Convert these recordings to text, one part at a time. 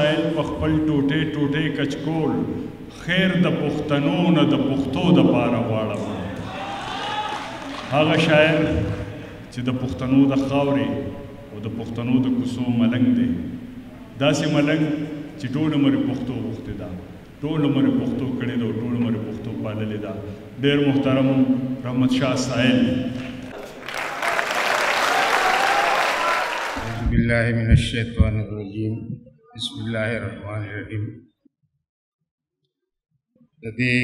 سایل په خپل ټوټې ټوټې کچکول خیر د پښتنو نه د پښتو د پاره غواړم هغه شاعر چې د پښتنو د خاورې او د پښتنو د کوڅو ملنګ دی داسې ملنګ چې ټول عمر پښتو غوښتې ده ټول عمر پښتو کړی ده او ټول عمر پښتو پاللی ده ډیر محترم رحمت شاه سائل. بالله من الشیطان الرجیم بسم الله الرحمن الرحیم د دې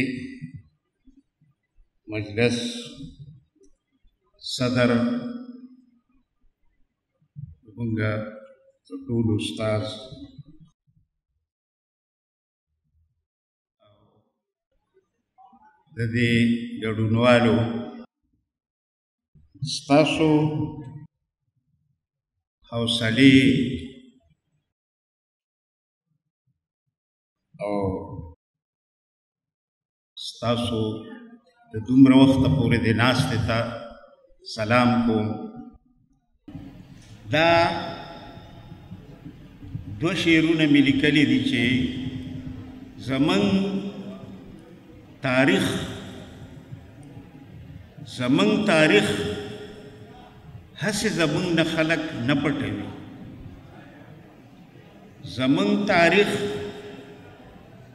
مجلس صدر موږ ټول استاد د دې ګډونوالو ستاسو حوصله او ستاسو د دومره وخت پورې د ناستې ته سلام کوم دا دو شعرونه مې لیکلي دي چې زمون تاریخ زمون تاریخ هسې زمون نه خلق نه پټوي زمون تاریخ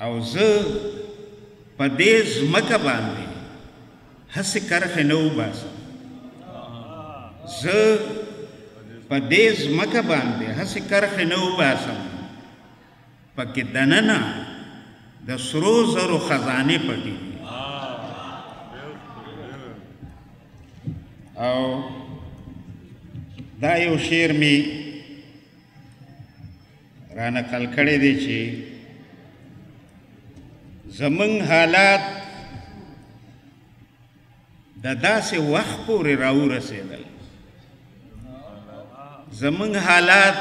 او زه په دې ځمکه باندې هسې کرښې نه وباسم زه په دې ځمکه باندې هسې کرښې نه وباسم پکې دننه د سرو زرو خزانې پټې دي او دا یو شعر مې را نقل کړی دی چې زمونږ حالات د داسې وخت پورې راورسېدل زمونږ حالات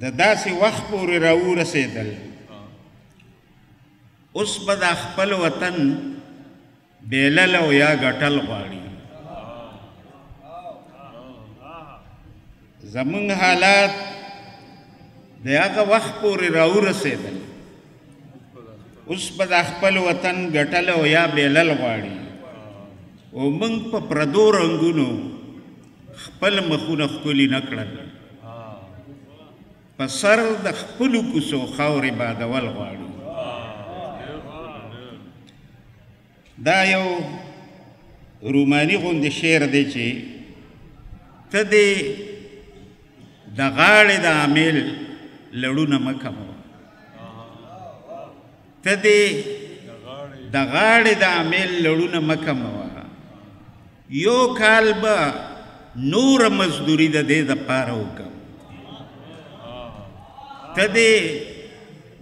د داسې وخت پورې راورسېدل اوس به د خپل وطن بیلل او یا ګټل غواړي زمونږ حالات د هغه وخت پورې راورسېدل اوس به د خپل وطن ګټل او یا بیلل غواړي او موږ په پردو رنګونو خپل مخونه ښکلي نه کړل په سر د خپلو کوڅو خاورې بادول غواړي دا یو روماني غوندې شعر دی چې ته دې د غاړې د عامل لړونه مه کوه ته دې د غاړې د عامل لړونه مه کوه يو کال به نور مزدوري د دې د پاره وکم ته دې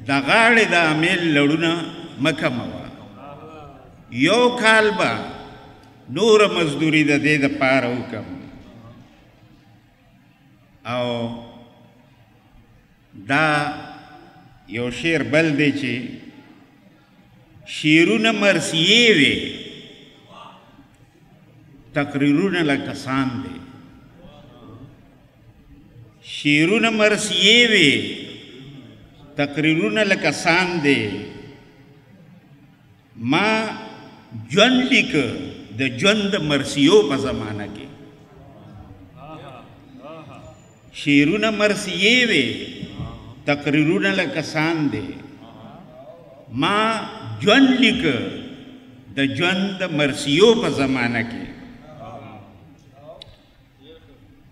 د غاړې د امیل لړونه مکه موا یو کال به نور مزدوری د دې د پاره وکم او دا یو شعر بل دی چې شعرونه مرثیې وې تقریرونه لکه سان دی شعرونه مرثیې وې تقریرونه لکه سان دی ما ژوند لیک د ژوند مرسیو په زمانہ کې شیرونه مرسیې وې تقریرونه لکه سان دی ما ژوند لیک د ژوند مرسیو په زمانہ کې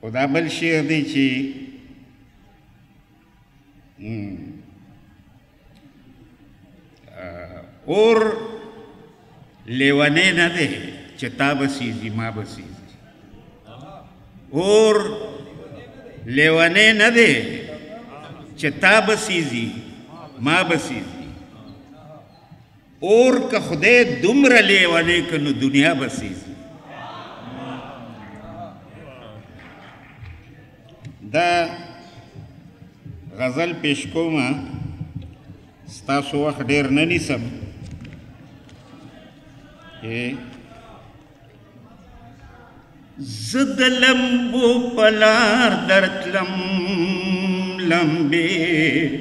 او دا بل شعر دی چې اور لیونې نه دی چې تا به سیزي ما به سیزي اور لیونې نه دی چې تا به سیزي ما به سیزي اور که خدای دومره لیونی که نو دنیا به سیزي دا غزل پیش کوم ستاسو وخت ډیر نه نیسم زه د لمبو په لار درتلم لمبې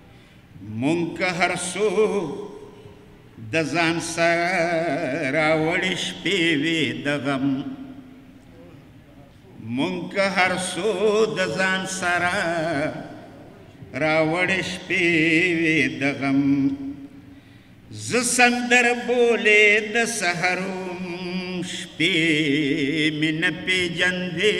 مونږ که هر څو د ځان سره راوړې شپې وې د غم مونږ که هر څو د ځان سره راوړې شپې وې د غم زه سندر بولې د سحروم شپې مې نه پېژندې